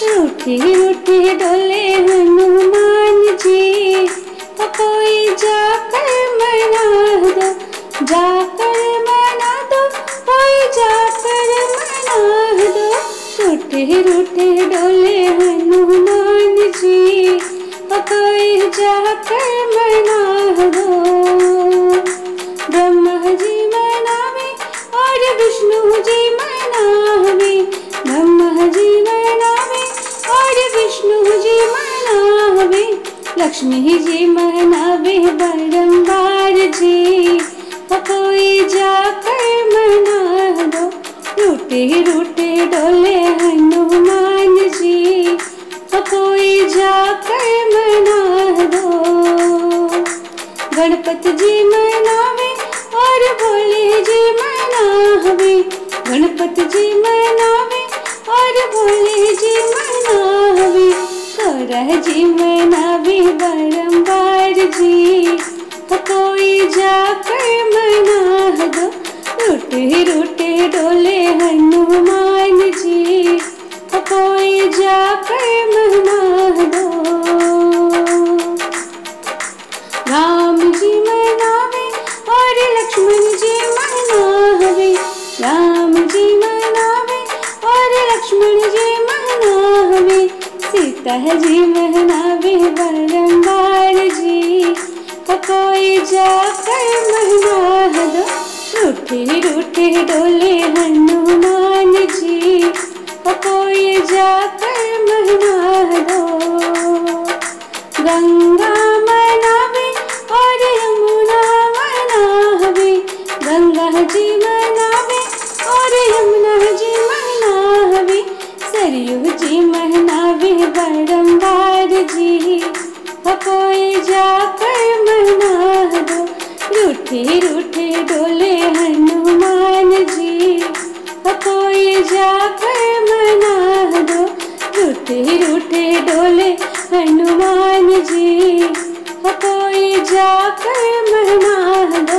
रूठे रूठे डोले हनुमान जी। तो कोई जाकर मना दो, जाकर मना दो, कोई जाकर मना दो। रूठे रूठे डोले हनुमान जी तो कोई जाकर मना दो। लक्ष्मी जी मनावे बारंबार जी। तो कोई जाकर मना दो रूटे रूटे डोले हनुमान जी। तो कोई जाकर मना दो, गणपति जी मनावे और भोले जी मनावे गणपति जी मनावे और भोले जी मनावे करह जी मनावे बारंबार जी तो कोई जाकर मना दो रोटे रोटे डोले हनुमान जी तो कोई जाकर सीता जी भी बारंबार जी तो कोई जाकर मना दो रूठे रूठे डोले हनुमान जी तो कोई जाकर मना दो गंगा मनावे और यमुना मनावे गंगा जी मनावे सरयू जी। कोई जाकर मना दो रूठे रूठे डोले हनुमान जी। कोई जाकर मना दो रूठे रूठे डोले हनुमान जी। कोई जाकर मना दो